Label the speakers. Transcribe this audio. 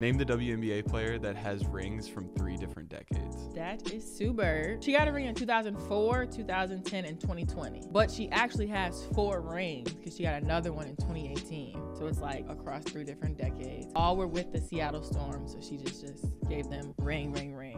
Speaker 1: Name the WNBA player that has rings from three different decades.
Speaker 2: That is Sue She got a ring in 2004, 2010, and 2020. But she actually has four rings because she got another one in 2018. So it's like across three different decades. All were with the Seattle Storm. So she just just gave them ring, ring, ring.